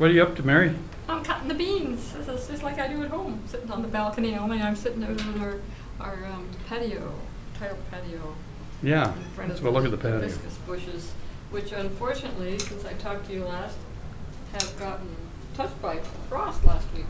What are you up to, Mary? I'm cutting the beans. It's just like I do at home, sitting on the balcony. Only I'm sitting out on our, our um, patio, tile patio. Yeah, in front of the look at the patio. hibiscus bushes, which unfortunately, since I talked to you last, have gotten touched by frost last week.